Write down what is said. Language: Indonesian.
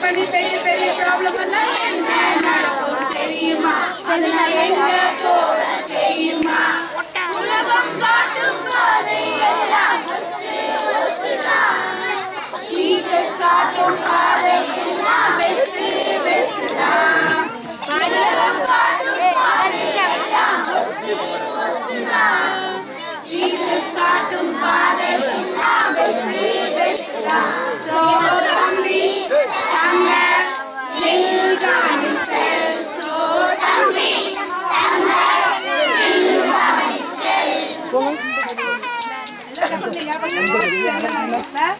பண்ணி பெரிய பெரிய ப்ராப்ளம் எல்லாம் என்ன Boleh.